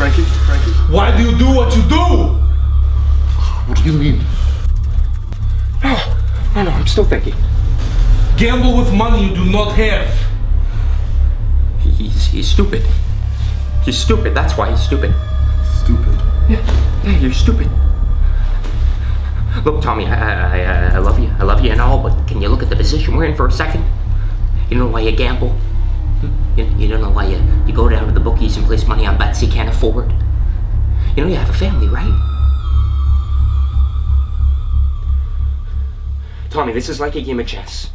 Frankie? Frankie? Why do you do what you do? What do you mean? No, no, I'm still thinking. Gamble with money you do not have. He's, he's stupid. He's stupid, that's why he's stupid. Stupid. Yeah, yeah, you're stupid. Look, Tommy, I, I, I, I love you. I love you and all, but can you look at the position we're in for a second? You know why you gamble? You, you don't know why you, you go down to the bookies and place money on bets you can't afford? You know you have a family, right? Tommy, this is like a game of chess.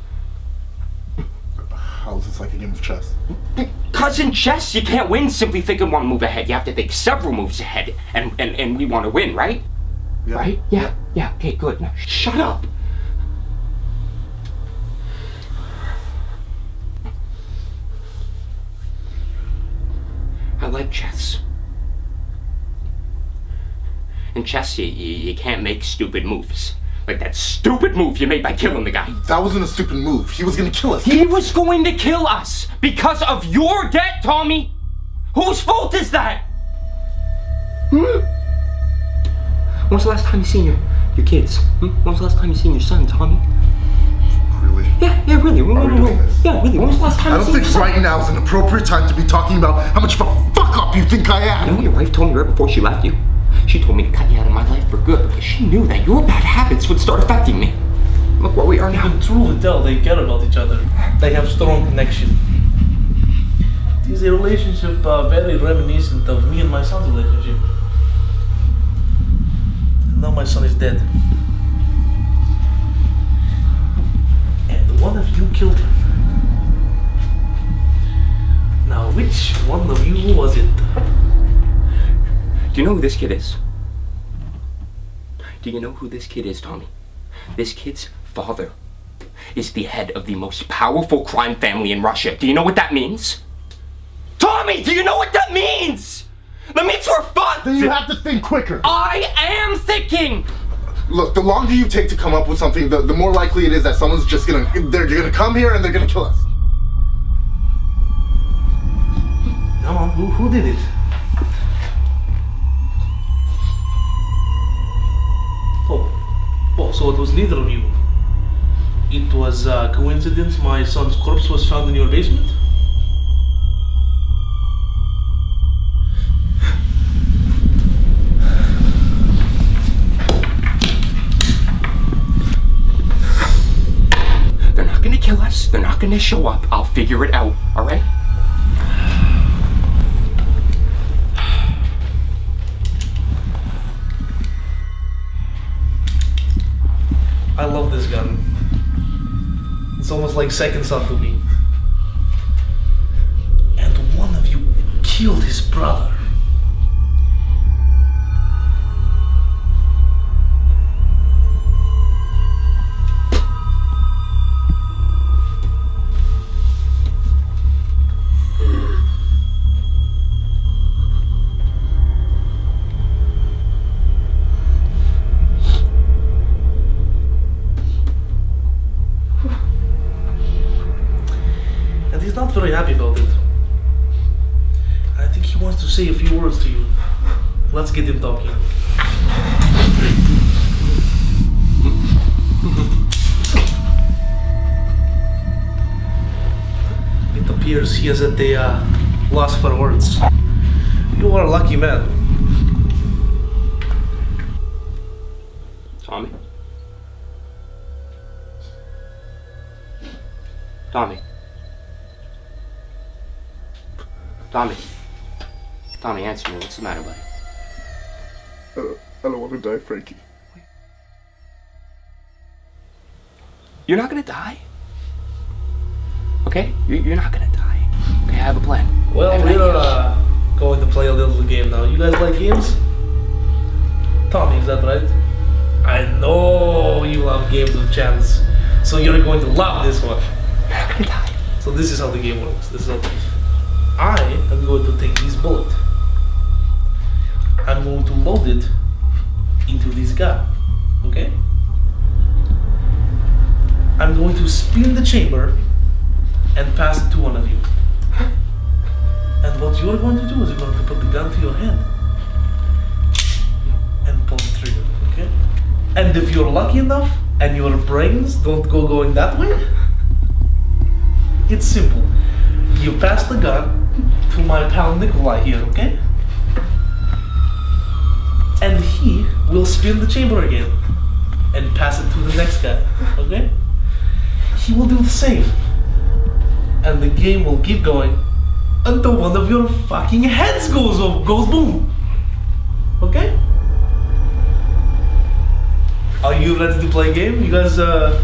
How is this like a game of chess? Because in chess, you can't win simply thinking one move ahead. You have to think several moves ahead, and, and, and we want to win, right? Yeah. Right? Yeah, yeah, okay, good. Now, shut up. Like chess. In chess, you, you, you can't make stupid moves. Like that stupid move you made by killing the guy. That wasn't a stupid move. He was gonna kill us. He was going to kill us because of your debt, Tommy. Whose fault is that? Hmm? When's the last time you seen your, your kids? Hmm? When's the last time you seen your son, Tommy? Really? Yeah, yeah, really. Are no, we no, doing this? Yeah, really. When was the last time I don't think right now is an appropriate time to be talking about how much of a fuck up you think I am? You know what your wife told me right before she left you? She told me to cut you out of my life for good because she knew that your bad habits would start affecting me. Look where we are You can truly tell they care about each other. They have strong connection. It is a relationship uh, very reminiscent of me and my son's relationship. Now my son is dead. And one of you killed him. Now, which one of you was it? Do you know who this kid is? Do you know who this kid is, Tommy? This kid's father is the head of the most powerful crime family in Russia. Do you know what that means? Tommy, do you know what that means? That means we're fucked! Then you have to think quicker. I am thinking! Look, the longer you take to come up with something, the, the more likely it is that someone's just gonna they're gonna come here and they're gonna kill us. Come on, who, who did it? Oh, oh, so it was neither of you. It was a coincidence my son's corpse was found in your basement? They're not gonna kill us. They're not gonna show up. I'll figure it out, alright? I love this gun. It's almost like second son to me. And one of you killed his brother. It appears he is at a uh, loss for words. You are a lucky man. Tommy? Tommy? Tommy? Tommy, answer me. What's the matter, buddy? Uh, I don't want to die, Frankie. You're not gonna die. Okay? You- You're not gonna die. I have a plan. Well, we're idea. uh, going to play a little game now. You guys like games? Tommy, is that right? I know you love games of chance, so you're going to love this one. You're not gonna die. So this is how the game works. This is how I am going to take this bullet. I'm going to load it into this gun. Okay? I'm going to spin the chamber and pass it to one of you. And what you're going to do is you're going to put the gun to your head and pull the trigger. Okay? And if you're lucky enough and your brains don't go going that way, it's simple. You pass the gun to my pal Nikolai here, okay? And he will spin the chamber again and pass it to the next guy, okay? He will do the same. And the game will keep going until one of your fucking heads goes off, goes boom. Okay? Are you ready to play a game? You guys uh,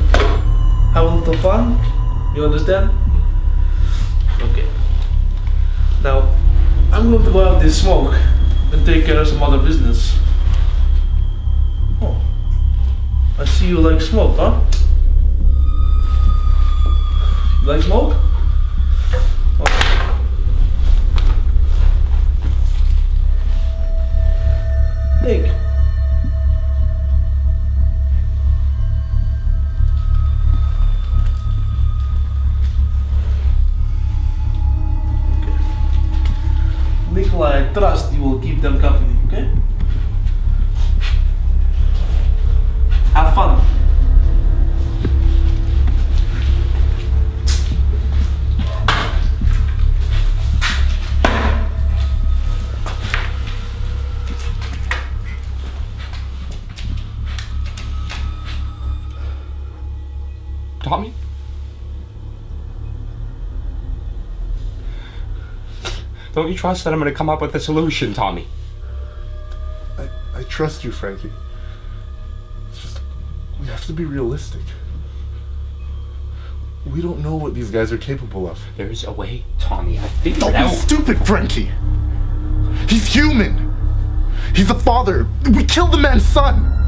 have a little fun? You understand? Okay. Now, I'm going to go out this smoke and take care of some other business. Oh. I see you like smoke, huh? You like smoke? Tommy? Don't you trust that I'm gonna come up with a solution, Tommy? I, I trust you, Frankie. It's just, we have to be realistic. We don't know what these guys are capable of. There's a way, Tommy. I figured Don't it be stupid, Frankie! He's human! He's a father! We killed the man's son!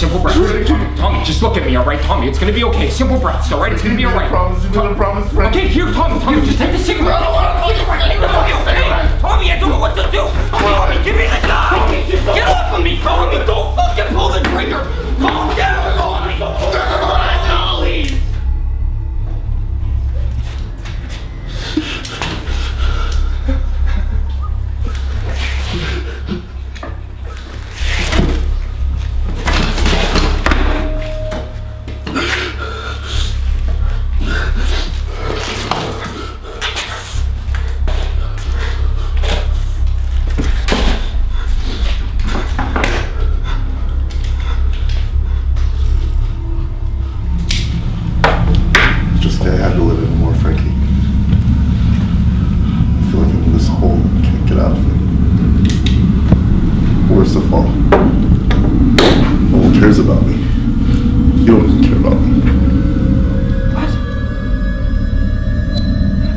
Simple breaths. Tommy, Tommy, just look at me, all right? Tommy, it's gonna be okay. Simple breaths, all right? It's gonna be all right. promise, you made a promise, Frankie. Okay, here, Tommy, Tommy, just take the cigarette. I don't want to okay? Tommy, I don't know what to do. Tommy, give me the gun. Get off of me, Tommy. Don't fucking pull the trigger. Calm down. Tommy.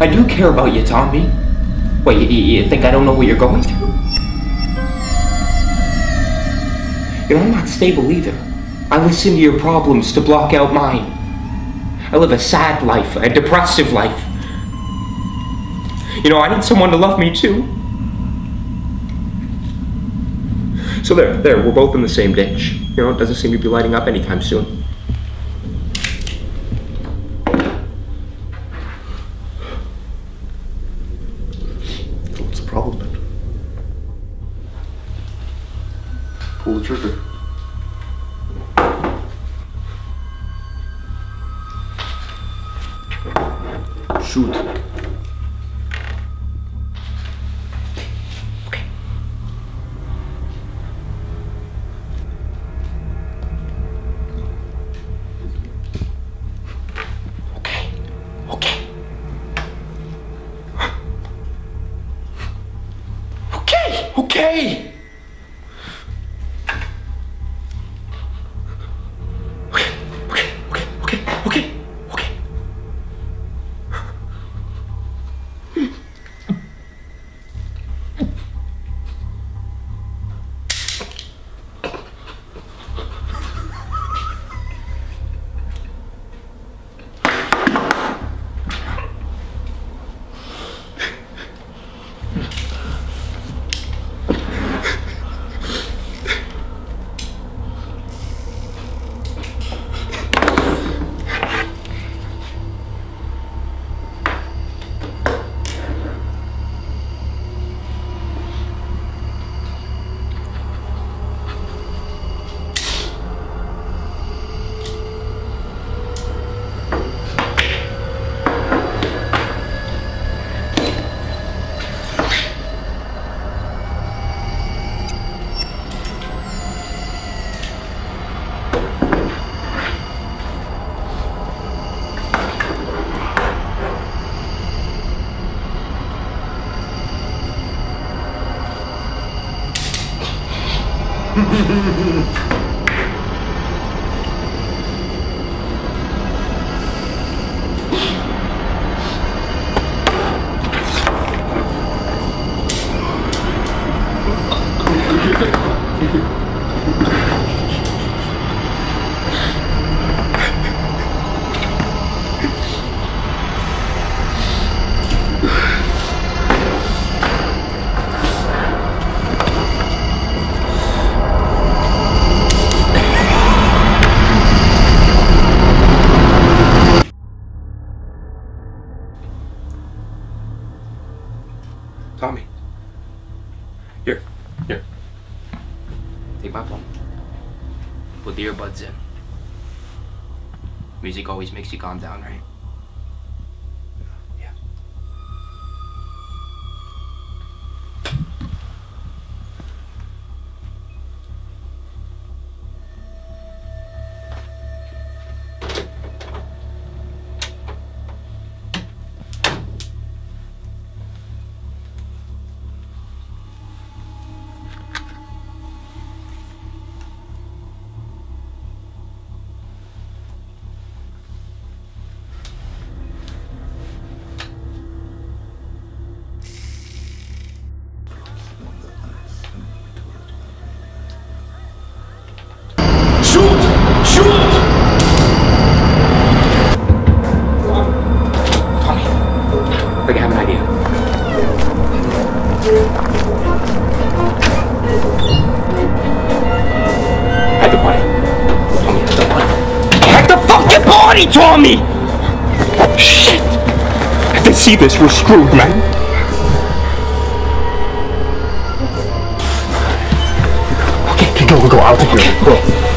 I do care about you, Tommy. Wait, you, you think I don't know where you're going to? You know, I'm not stable either. I listen to your problems to block out mine. I live a sad life, a depressive life. You know, I need someone to love me too. So there, there, we're both in the same ditch. You know, it doesn't seem to be lighting up anytime soon. Shoot. 嗯嗯嗯。嗯 gone down, right? Body, Tommy! Shit! If they see this, we're screwed, man. Okay, go, go, go. I'll take of it. Go.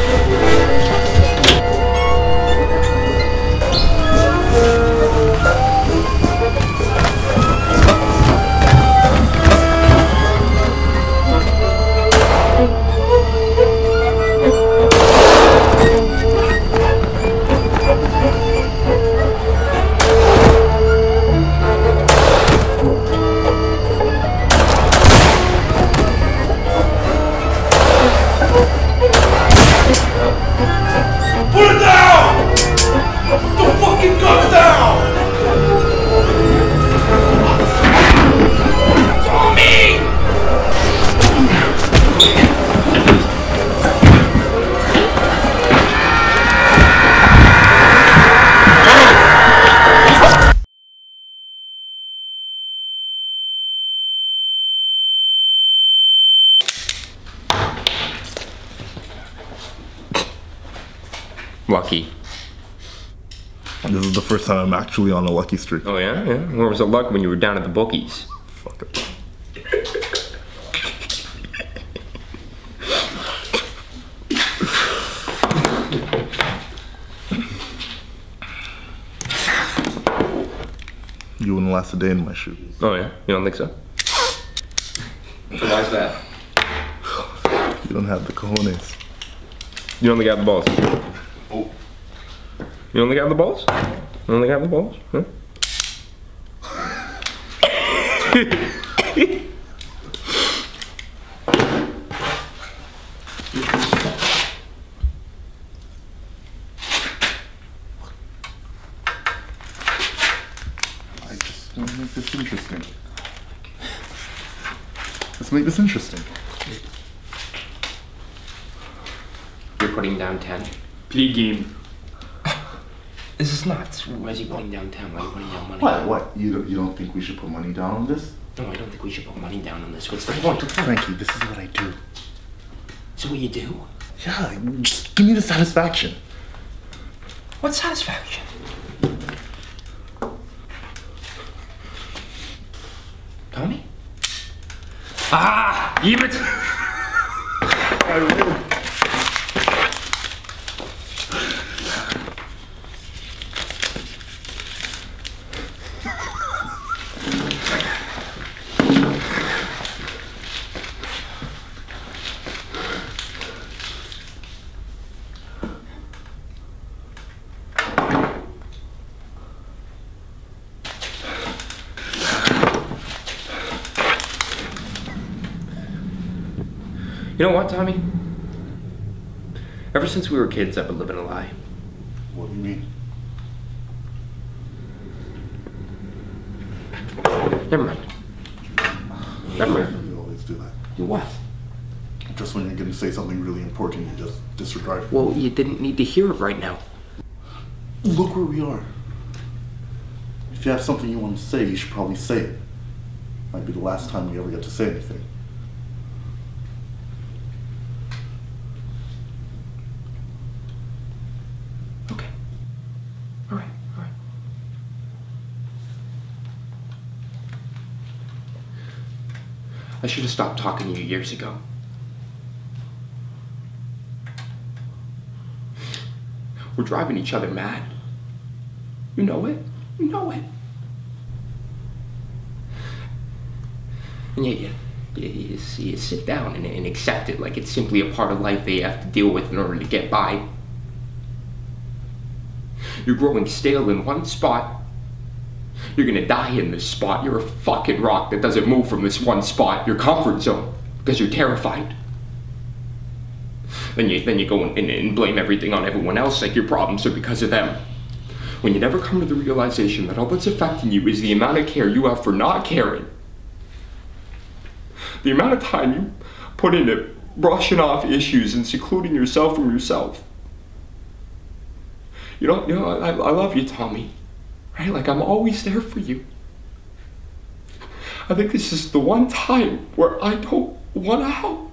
Lucky. This is the first time I'm actually on a lucky streak. Oh yeah, yeah. Where was the luck when you were down at the bookies? Fuck it. You wouldn't last a day in my shoes. Oh yeah, you don't think so? Why's that? You don't have the cojones. You only got the balls. You only got the balls? You only got the balls? Huh? I just want to make this interesting. Let's make this interesting. You're putting down 10. Play game. This is not. Why is he putting down 10? Why are you putting down money? What? What? You don't, you don't think we should put money down on this? No, I don't think we should put money down on this. What's the point? Frankie, this is what I do. So what you do? Yeah, just give me the satisfaction. What satisfaction? Tommy? Ah! Give it! You know what, Tommy? Ever since we were kids, I've been living a lie. What do you mean? Never mind. Never mind. You always do that. You what? Just when you're going to say something really important, you just disregard it. Well, you didn't need to hear it right now. Look where we are. If you have something you want to say, you should probably say it. Might be the last time we ever get to say anything. Okay. All right, all right. I should have stopped talking to you years ago. We're driving each other mad. You know it. You know it. And yet you, you, you, you sit down and, and accept it like it's simply a part of life you have to deal with in order to get by. You're growing stale in one spot. You're gonna die in this spot. You're a fucking rock that doesn't move from this one spot, your comfort zone, because you're terrified. Then you then you go and, and, blame everything on everyone else like your problems are because of them. When you never come to the realization that all that's affecting you is the amount of care you have for not caring. The amount of time you put into brushing off issues and secluding yourself from yourself. You know, you know, I, I love you, Tommy. Right? Like I'm always there for you. I think this is the one time where I don't want to help.